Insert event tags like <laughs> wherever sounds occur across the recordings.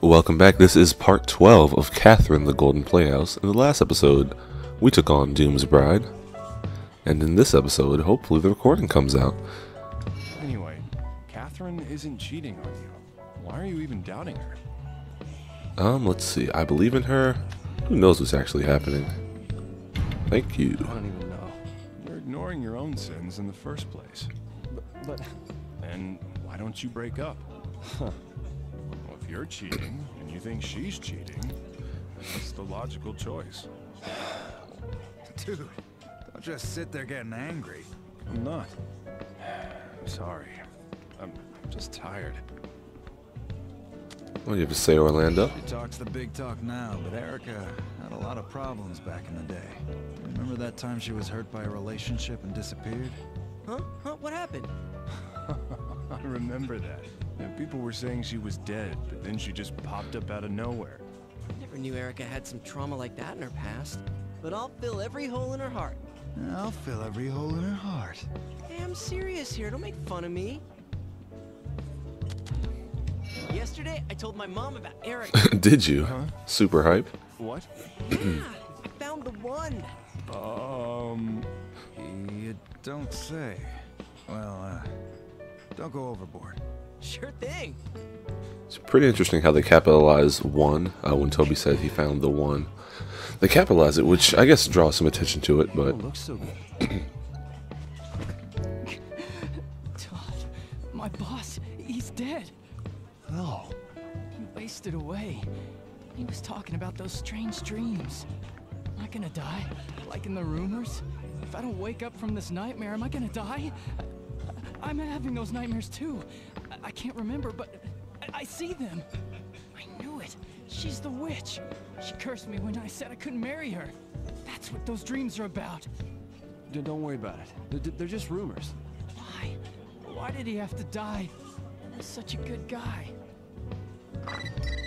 Welcome back. This is part 12 of Catherine the Golden Playhouse. In the last episode, we took on Doom's Bride. And in this episode, hopefully the recording comes out. Anyway, Catherine isn't cheating on you. Why are you even doubting her? Um, let's see. I believe in her. Who knows what's actually happening? Thank you. I don't even know. You're ignoring your own sins in the first place. But Then why don't you break up? Well, if you're cheating and you think she's cheating, that's the logical choice. <sighs> Dude, don't just sit there getting angry. I'm not. I'm sorry. I'm just tired. What do you have to say, Orlando? She talks the big talk now, but Erica had a lot of problems back in the day. Remember that time she was hurt by a relationship and disappeared? huh? Huh? What happened? <laughs> I remember that. And people were saying she was dead, but then she just popped up out of nowhere. I Never knew Erica had some trauma like that in her past. But I'll fill every hole in her heart. I'll fill every hole in her heart. Hey, I'm serious here. Don't make fun of me. Yesterday, I told my mom about Erica. <laughs> Did you? Huh? Super hype? What? yeah, I found the one. Um, You don't say. Well, uh, don't go overboard. Sure thing. It's pretty interesting how they capitalize one uh, when Toby said he found the one. They capitalize it, which I guess draws some attention to it, but looks so good. <coughs> Todd, my boss, he's dead. No. He wasted away. He was talking about those strange dreams. Am I gonna die? Like in the rumors? If I don't wake up from this nightmare, am I gonna die? I, am having those nightmares too. I, I can't remember, but I, I see them. I knew it. She's the witch. She cursed me when I said I couldn't marry her. That's what those dreams are about. D- don't worry about it. They're, they're just rumors. Why? Why did he have to die? He was such a good guy.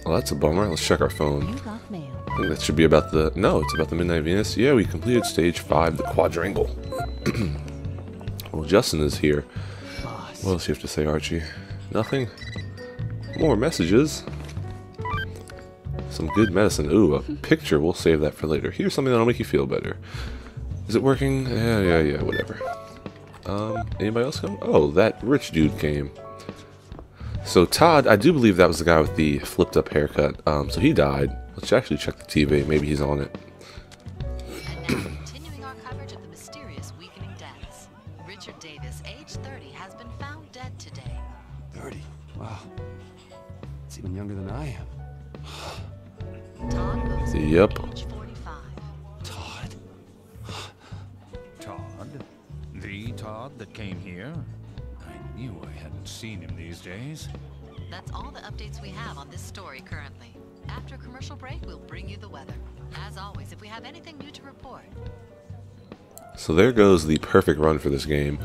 well, that's a bummer. Let's check our phone. You mail. I think that should be about the. No, it's about the Midnight Venus. Yeah, we completed stage five, the quadrangle. <clears throat> well, Justin is here. What else do you have to say, Archie? Nothing? More messages. Some good medicine. Ooh, a picture. We'll save that for later. Here's something that'll make you feel better. Is it working? Yeah, yeah, yeah, whatever. Um, anybody else come? Oh, that rich dude came. So Todd, I do believe that was the guy with the flipped up haircut. Um, so he died. Let's actually check the TV. Maybe he's on it. Yep. age 45. Todd. Todd? The Todd that came here? I knew I hadn't seen him these days. That's all the updates we have on this story currently. After a commercial break, we'll bring you the weather. As always, if we have anything new to report, So there goes the perfect run for this game.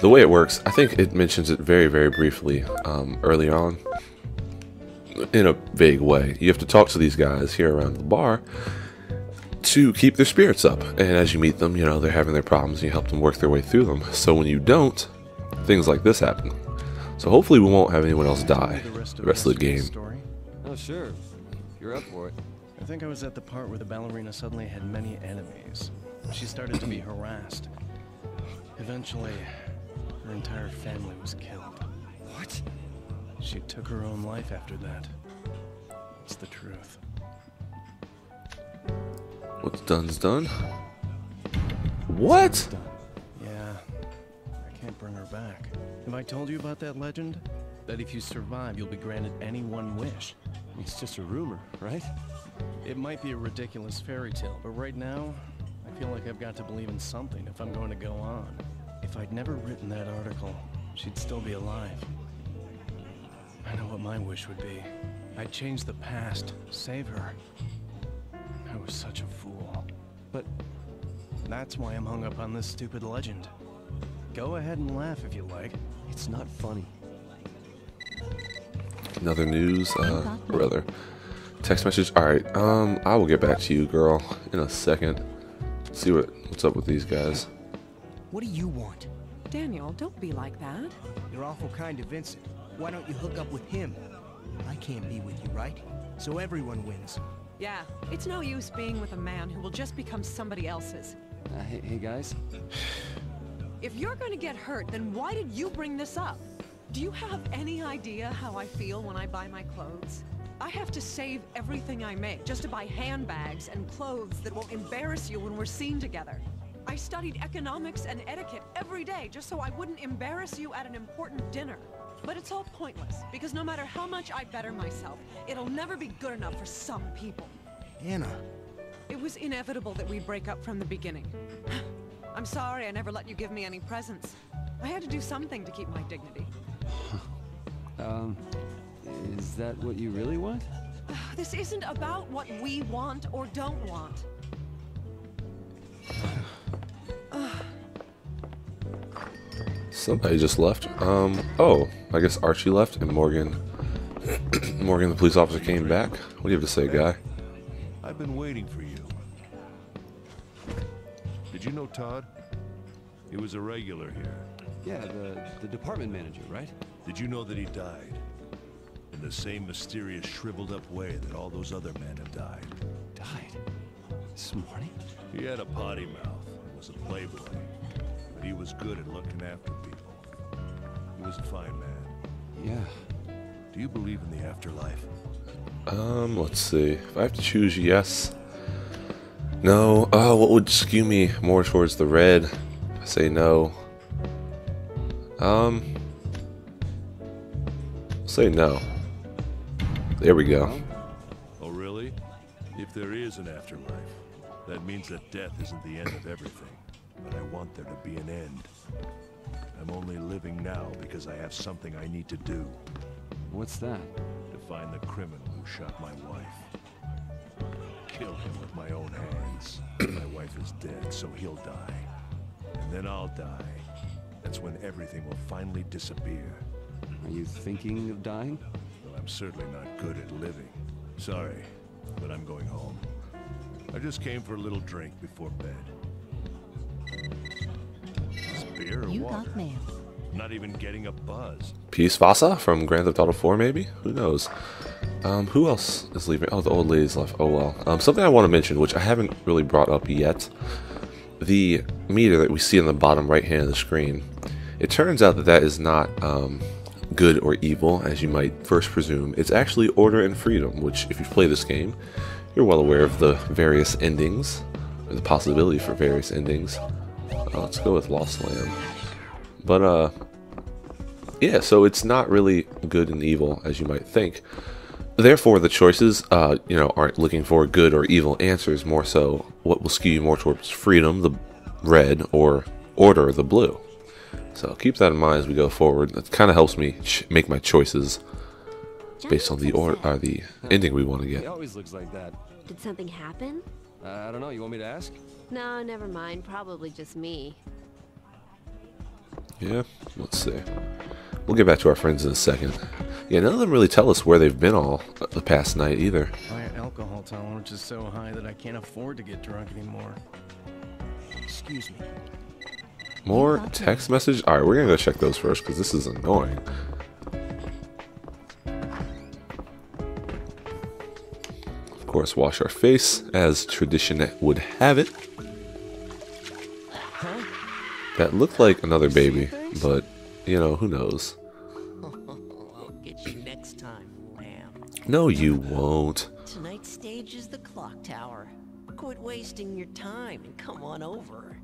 The way it works, I think it mentions it very, very briefly um, early on. In a vague way. You have to talk to these guys here around the bar to keep their spirits up. And as you meet them, you know, they're having their problems and you help them work their way through them. So when you don't, things like this happen. So hopefully we won't have anyone else die the rest of the game. Oh, sure. You're up for it. I think I was at the part where the ballerina suddenly had many enemies. She started to be harassed. Eventually, her entire family was killed. What? She took her own life after that. It's the truth. What's done's done. What? Yeah, I can't bring her back. Have I told you about that legend? That if you survive, you'll be granted any one wish. It's just a rumor, right? It might be a ridiculous fairy tale, but right now, I feel like I've got to believe in something if I'm going to go on. If I'd never written that article, she'd still be alive. I know what my wish would be. I'd change the past, save her. I was such a fool. But that's why I'm hung up on this stupid legend. Go ahead and laugh if you like. It's not funny. Another news, uh, or rather, text message. All right, um, I will get back to you, girl, in a second. See what what's up with these guys. What do you want? Daniel, don't be like that. You're awful kind to Vincent. Why don't you hook up with him? I can't be with you, right? So everyone wins. Yeah, it's no use being with a man who will just become somebody else's. Uh, hey, hey, guys. If you're going to get hurt, then why did you bring this up? Do you have any idea how I feel when I buy my clothes? I have to save everything I make just to buy handbags and clothes that won't embarrass you when we're seen together. I studied economics and etiquette every day just so I wouldn't embarrass you at an important dinner. But it's all pointless, because no matter how much I better myself, it'll never be good enough for some people. Anna. It was inevitable that we'd break up from the beginning. <sighs> I'm sorry I never let you give me any presents. I had to do something to keep my dignity. <laughs> Um, is that what you really want? <sighs> This isn't about what we want or don't want. Somebody just left. Um, oh, I guess Archie left and Morgan, <clears throat> Morgan the police officer came back. What do you have to say, guy? I've been waiting for you. Did you know Todd? He was a regular here. Yeah, the, the department manager, right? Did you know that he died? In the same mysterious, shriveled up way that all those other men have died. Died? This morning? He had a potty mouth, was a playboy, but he was good at looking after people. Was a fine man. Yeah. Do you believe in the afterlife? Um, let's see. If I have to choose yes. No. Oh, what would skew me more towards the red? I say no. Um, say no. There we go. Oh, really? If there is an afterlife, that means that death isn't the end of everything. But I want there to be an end. I'm only living now because I have something I need to do. What's that? To find the criminal who shot my wife. Kill him with my own hands. <clears throat> my wife is dead, so he'll die. And then I'll die. That's when everything will finally disappear. Are you thinking of dying? Well, I'm certainly not good at living. Sorry, but I'm going home. I just came for a little drink before bed. Is beer or You water? got mail. Not even getting a buzz. Peace Vasa from Grand Theft Auto 4, maybe? Who knows? Um, who else is leaving? Oh, the old lady's left. Oh, well. Um, something I want to mention, which I haven't really brought up yet. The meter that we see in the bottom right hand of the screen. It turns out that that is not um, good or evil, as you might first presume. It's actually order and freedom, which, if you play this game, you're well aware of the various endings, or the possibility for various endings. Uh, let's go with Lost Lamb. But, uh, yeah, so it's not really good and evil as you might think. Therefore, the choices, uh, you know, aren't looking for good or evil answers. More so, what will skew you more towards freedom, the red, or order, the blue. So keep that in mind as we go forward. That kind of helps me ch- make my choices based on the or uh, the ending we want to He get. always looks like that. Did something happen? Uh, I don't know. You want me to ask? No, never mind. Probably just me. Yeah, let's see. We'll get back to our friends in a second. Yeah, none of them really tell us where they've been all the past night either. My alcohol tolerance is so high that I can't afford to get drunk anymore. Excuse me. More text message? Alright, we're gonna go check those first because this is annoying. Course, wash our face as tradition would have it. That looked like another baby, but you know, who knows? I'll get you next time, lamb. No, you won't. Tonight's stage is the clock tower. Quit wasting your time and come on over.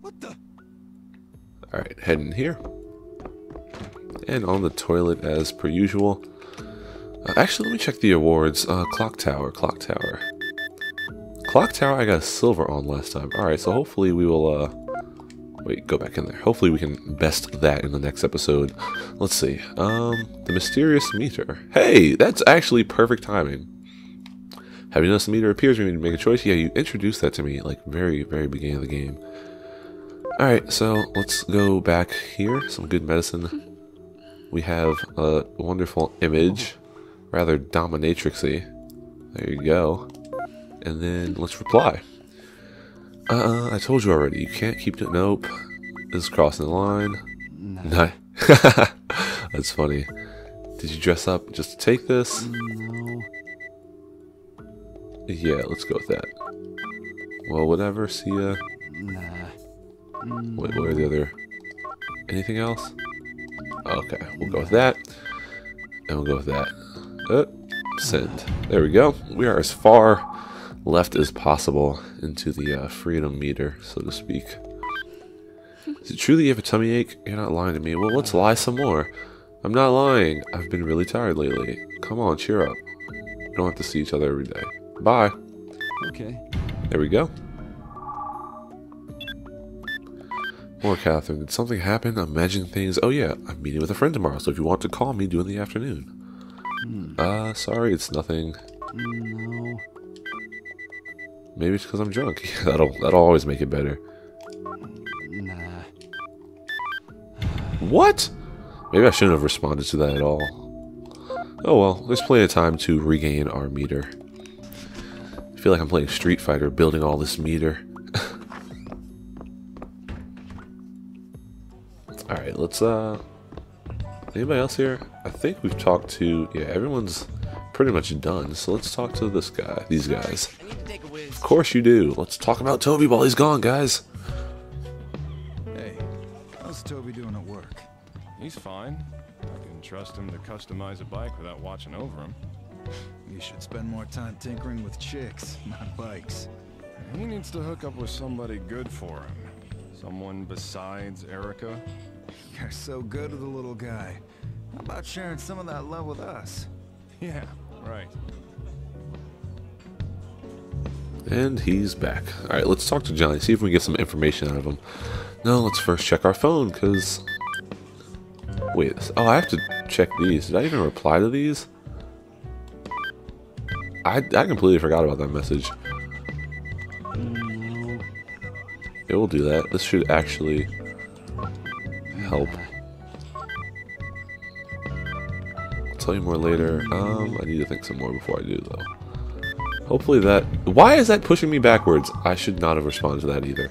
What the? Alright, heading here. And on the toilet as per usual. Actually, let me check the awards. Uh, Clock Tower, Clock Tower. Clock Tower, I got a silver on last time. Alright, so hopefully we will, uh... Wait, go back in there. Hopefully we can best that in the next episode. Let's see. Um, the mysterious meter. Hey, that's actually perfect timing. Have you noticed the meter appears when you make a choice? Yeah, you introduced that to me, like, very, very beginning of the game. Alright, so let's go back here. Some good medicine. We have a wonderful image. Rather dominatrixy. There you go. And then let's reply. Uh, uh, I told you already. You can't keep it. Nope. This is crossing the line. No. <laughs> That's funny. Did you dress up just to take this? No. Yeah, let's go with that. Well, whatever. See ya. Nah. Wait, what are the other? Anything else? Okay, we'll go with that. And we'll go with that. Uh, send. There we go. We are as far left as possible into the uh, freedom meter, so to speak. Is it true that you have a tummy ache? You're not lying to me. Well, let's lie some more. I'm not lying. I've been really tired lately. Come on, cheer up. We don't have to see each other every day. Bye. Okay. There we go. More Catherine. Did something happen? I'm imagining things. Oh yeah, I'm meeting with a friend tomorrow, so if you want to call me, do in the afternoon. Uh, sorry, it's nothing. No. Maybe it's because I'm drunk. <laughs> that'll that'll always make it better. Nah. What? Maybe I shouldn't have responded to that at all. Oh well, there's plenty of time to regain our meter. I feel like I'm playing Street Fighter, building all this meter. <laughs> Alright, let's, uh... Anybody else here? I think we've talked to... Yeah, everyone's pretty much done, so let's talk to this guy, these guys. Of course you do. Let's talk about Toby while he's gone, guys. Hey, how's Toby doing at work? He's fine. I can trust him to customize a bike without watching over him. You should spend more time tinkering with chicks, <laughs> not bikes. He needs to hook up with somebody good for him. Someone besides Erica. You're so good to the little guy. How about sharing some of that love with us? <laughs> Yeah, right. And he's back. Alright, let's talk to Johnny, see if we can get some information out of him. No, let's first check our phone, because... Wait, oh, I have to check these. Did I even reply to these? I, I completely forgot about that message. It will do that. This should actually help. I'll tell you more later. Um, I need to think some more before I do, though. Hopefully that... Why is that pushing me backwards? I should not have responded to that either.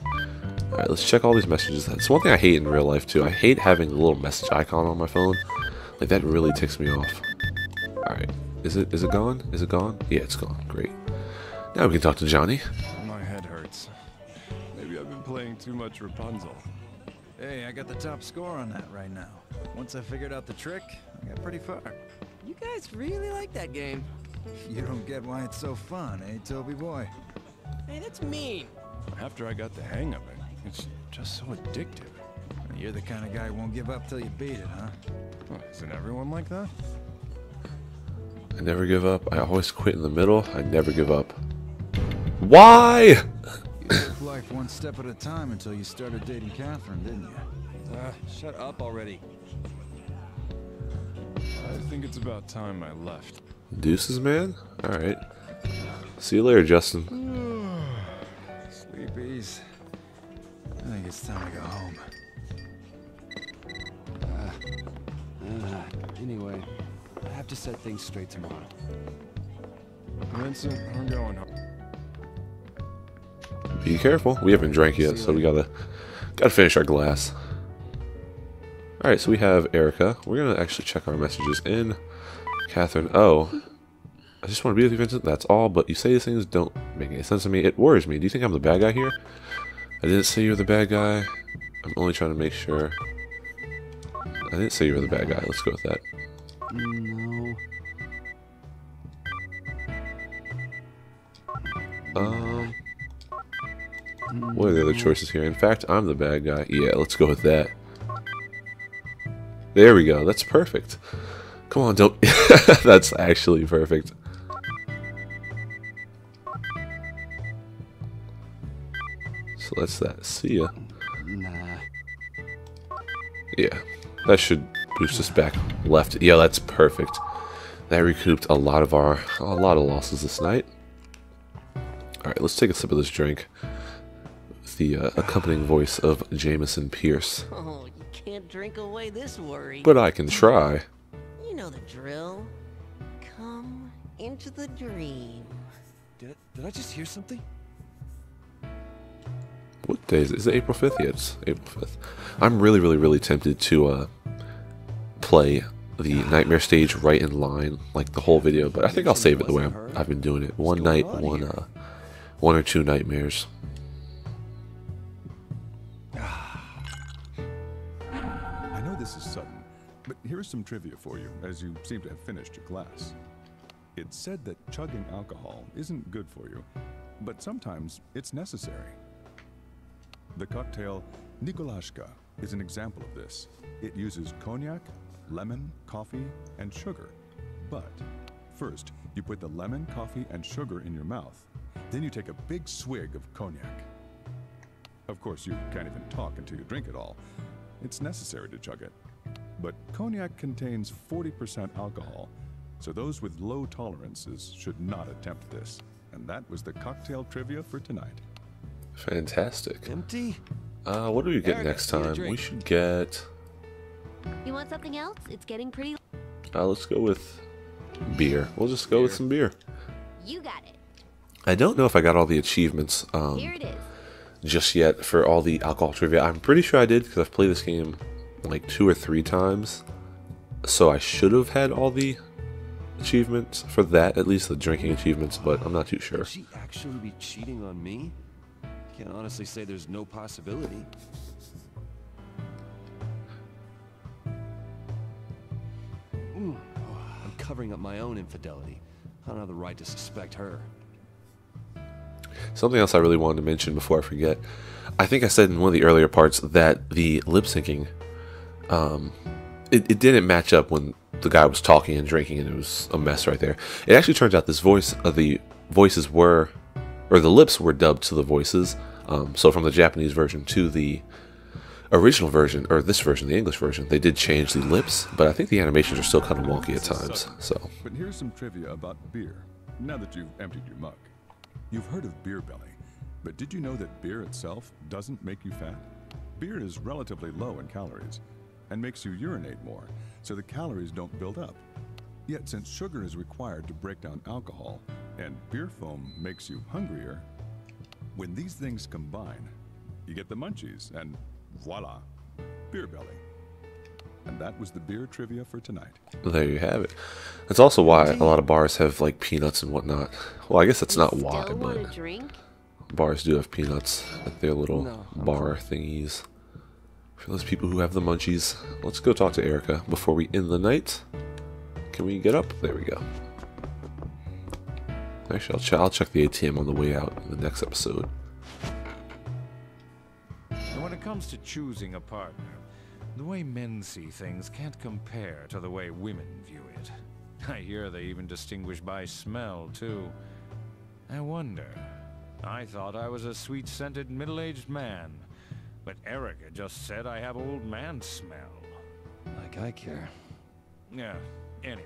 Alright, let's check all these messages. That's one thing I hate in real life, too. I hate having the little message icon on my phone. Like, that really ticks me off. Alright. Is it is it gone? Is it gone? Yeah, it's gone. Great. Now we can talk to Johnny. My head hurts. Maybe I've been playing too much Rapunzel. Hey, I got the top score on that right now. Once I figured out the trick, I got pretty far. You guys really like that game. You don't get why it's so fun, eh, Toby boy? Hey, that's mean. After I got the hang of it, it's just so addictive. You're the kind of guy who won't give up till you beat it, huh? Well, isn't everyone like that? I never give up. I always quit in the middle. I never give up. Why? You took life one step at a time until you started dating Catherine, didn't you? Uh, shut up already. I think it's about time I left. Deuces, man? Alright. See you later, Justin. <sighs> Sleepies. I think it's time to go home. Uh, anyway, I have to set things straight tomorrow. Vincent, I'm going home. Be careful. We haven't drank yet, so we gotta gotta finish our glass. Alright, so we have Erica. We're gonna actually check our messages in. Catherine, oh. I just want to be with you, Vincent. That's all, but you say these things don't make any sense to me. It worries me. Do you think I'm the bad guy here? I didn't say you're the bad guy. I'm only trying to make sure. I didn't say you were the bad guy. Let's go with that. No. Um, what are the other choices here? In fact, I'm the bad guy. Yeah, let's go with that. There we go. That's perfect. Come on, don't. <laughs> That's actually perfect. So that's that. See ya. Nah. Yeah, that should boost us back left. Yeah, that's perfect. That recouped a lot of our a lot of losses this night. All right, let's take a sip of this drink. With the uh, accompanying voice of Jameson Pierce. <laughs> Oh, you can't drink away this worry. But I can try. You know the drill. Come into the dream. Did, did I just hear something? What day is it? Is it April 5th? Yeah, it's April 5th. I'm really, really, really tempted to uh, play the nightmare stage right in line, like the whole video. But I think I'll save it the way I'm, I've been doing it. One night, one uh, one or two nightmares. This is sudden, but here's some trivia for you, as you seem to have finished your glass. It's said that chugging alcohol isn't good for you, but sometimes it's necessary. The cocktail Nikolashka is an example of this. It uses cognac, lemon, coffee, and sugar. But first, you put the lemon, coffee, and sugar in your mouth. Then you take a big swig of cognac. Of course, you can't even talk until you drink it all. It's necessary to chug it. But cognac contains 40% alcohol, so those with low tolerances should not attempt this. And that was the cocktail trivia for tonight. Fantastic. Empty? Uh, what do we get Erica, next time? We should get. You want something else? It's getting pretty. Uh, let's go with beer. We'll just go with some beer. You got it. I don't know if I got all the achievements um, Here it is. Just yet for all the alcohol trivia. I'm pretty sure I did because I've played this mm-hmm. game like two or three times. So I should have had all the achievements for that, at least the drinking achievements, but I'm not too sure. Could she actually be cheating on me? Can't honestly say there's no possibility. I'm covering up my own infidelity. I don't have the right to suspect her. Something else I really wanted to mention before I forget. I think I said in one of the earlier parts that the lip syncing, um, it, it didn't match up when the guy was talking and drinking, and it was a mess right there. It actually turns out this voice, uh, the voices were, or the lips were dubbed to the voices. Um, so from the Japanese version to the original version, or this version, the English version, they did change the lips, but I think the animations are still kind of wonky at times. So But here's some trivia about beer, now that you've emptied your mug. You've heard of beer belly, but did you know that beer itself doesn't make you fat? Beer is relatively low in calories and makes you urinate more, so the calories don't build up. Yet, since sugar is required to break down alcohol and beer foam makes you hungrier, when these things combine, you get the munchies, and voila, beer belly. And that was the beer trivia for tonight. There you have it. That's also why a lot of bars have like peanuts and whatnot. Well, I guess that's not why, Still want but drink? bars do have peanuts at their little No, I'm bar thingies. For those people who have the munchies, let's go talk to Erica before we end the night. Can we get up? There we go. Actually, I'll, ch- I'll check the ATM on the way out in the next episode. And when it comes to choosing a partner, the way men see things can't compare to the way women view it. I hear they even distinguish by smell, too. I wonder. I thought I was a sweet scented middle aged man, but Erica just said I have old man smell. Like I care. Yeah, anyway.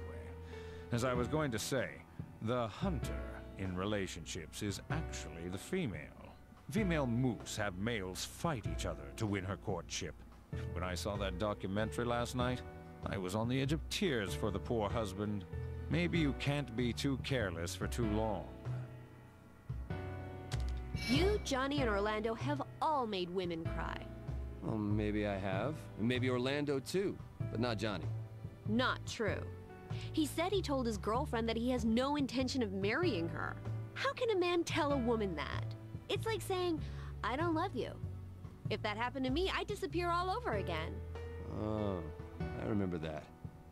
As I was going to say, the hunter in relationships is actually the female. Female moose have males fight each other to win her courtship. When I saw that documentary last night, I was on the edge of tears for the poor husband. Maybe you can't be too careless for too long. You, Johnny, and Orlando have all made women cry. Well, maybe I have. Maybe Orlando too, but not Johnny. Not true. He said he told his girlfriend that he has no intention of marrying her. How can a man tell a woman that? It's like saying, I don't love you. If that happened to me, I'd disappear all over again. Oh, I remember that.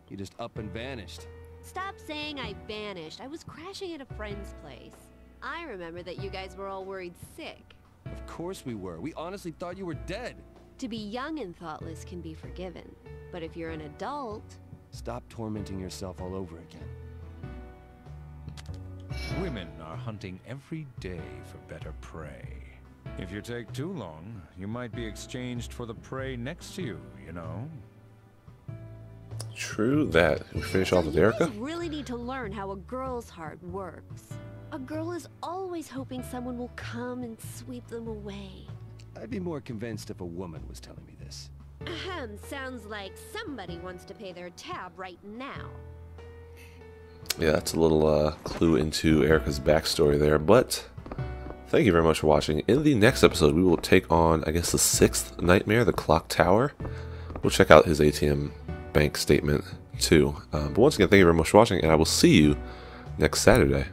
You just up and vanished. Stop saying I vanished. I was crashing at a friend's place. I remember that you guys were all worried sick. Of course we were. We honestly thought you were dead. To be young and thoughtless can be forgiven. But if you're an adult, Stop tormenting yourself all over again. Women are hunting every day for better prey. If you take too long, you might be exchanged for the prey next to you, you know? True that. We finish off with you Erica? guys really need to learn how a girl's heart works. A girl is always hoping someone will come and sweep them away. I'd be more convinced if a woman was telling me this. Ahem, sounds like somebody wants to pay their tab right now. Yeah, that's a little uh, clue into Erica's backstory there. But thank you very much for watching. In the next episode, we will take on, I guess, the sixth nightmare, the Clock Tower. We'll check out his ATM bank statement too. Um, but once again, thank you very much for watching, and I will see you next Saturday.